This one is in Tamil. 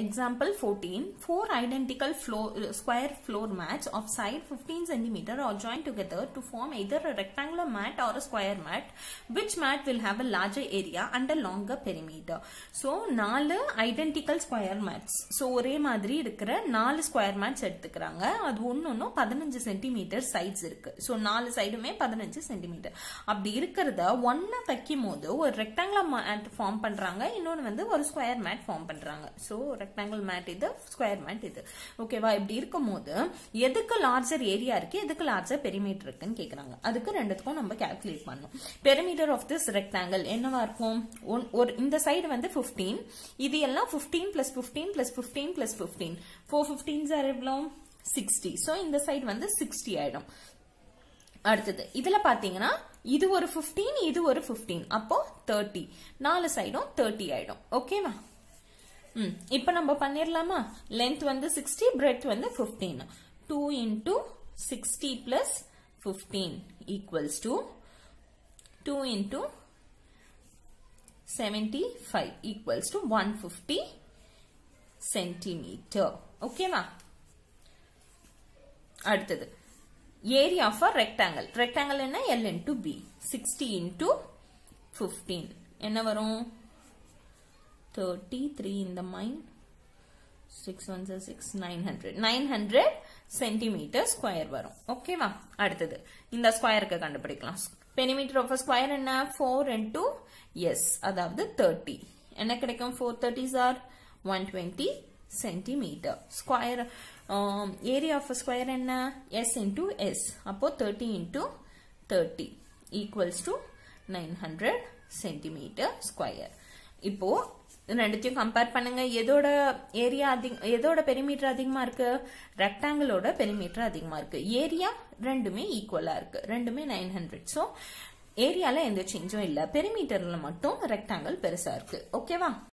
example 14 four identical floor uh, square floor mats of side 15 centimeter are joined together to form either a rectangular mat or a square mat which mat will have a larger area and a longer perimeter so நாலு identical square mats so ஒரே மாதிரி இருக்கிற நாலு ஸ்கொயர் மேட்ஸ் எடுத்துக்கிறாங்க அது ஒன்னு ஒன்னும் பதினஞ்சு சென்டிமீட்டர் சைட்ஸ் இருக்கு ஸோ நாலு சைடுமே பதினஞ்சு சென்டிமீட்டர் அப்படி இருக்கிறத ஒன்னா வைக்கும் போது ஒரு ரெக்டாங்குலர் மேட் ஃபார்ம் பண்றாங்க இன்னொன்னு வந்து ஒரு ஸ்கொயர் மேட் ஃபார்ம் பண்றாங்க ஸோ ரெக்டாங்கிள் மேட் இது ஸ்கொயர் மேட் இது. ஓகேவா இப்படி இருக்கும் போது எதுக்கு லார்ஜர் ஏரியா இருக்கு எதுக்கு லார்ஜர் பெரிமீட்டர் இருக்குன்னு கேக்குறாங்க. அதுக்கு ரெண்டுத்துக்கும் நம்ம கால்குலேட் பண்ணணும். பெரிமீட்டர் ஆஃப் திஸ் ரெக்டாங்கிள் என்னவா இருக்கும்? ஒன்- ஒரு இந்த சைடு வந்து 15 இது எல்லாம் 15 plus 15 plus 15 plus 15 four fifteen sir எவ்வளோ? சிக்ஸ்டி ஸோ இந்த சைடு வந்து சிக்ஸ்டி ஆயிடும். அடுத்தது இதுல பாத்தீங்கன்னா இது ஒரு 15 இது ஒரு 15 அப்போ 30 நாலு சைடும் 30 ஆயிடும். ஓகேவா ம். இப்போ நம்ம பண்ணிடலாமா லென்த் வந்து சிக்ஸ்டி பிரெட் வந்து 15 2 into sixty plus fifteen equals to two into seventy five equals to one fifty centimetre ஓகேவா அடுத்தது. Area of a rectangle rectangle என்ன L into B sixty into fifteen என்ன வரும்? தேர்ட்டி த்ரீ இந்த மைன் six one six nine hundred nine hundred centimetre square வரும். ஓகேவா அடுத்தது. இந்த ஸ்கொயருக்கு கண்டுபிடிக்கலாம். பெனிமீட்டர் ஆஃப் ஸ்கொயர் என்ன? ஃபோர் இன்டூ எஸ் அதாவது தேர்ட்டி என்ன கிடைக்கும்? Four thirties are one twenty centimetre square area of square என்ன? எஸ் இன்டூ எஸ் அப்போ thirty into thirty equals to nine hundred centimetre square இப்போ ரெண்டுத்தையும் கம்பேர் பண்ணுங்க. எதோட ஏரியா அதிக எதோட பெரிமீட்டர் அதிகமா இருக்கு? ரெக்டாங்கிளோட பெரிமீட்டர் அதிகமா இருக்கு. ஏரியா ரெண்டுமே ஈக்குவலா இருக்கு. ரெண்டுமே நைன் ஹண்ட்ரட் ஸோ ஏரியால எந்த சேஞ்சும் இல்ல. பெரிமீட்டர்ல மட்டும் ரெக்டாங்கிள் பெருசா இருக்கு. ஓகேவா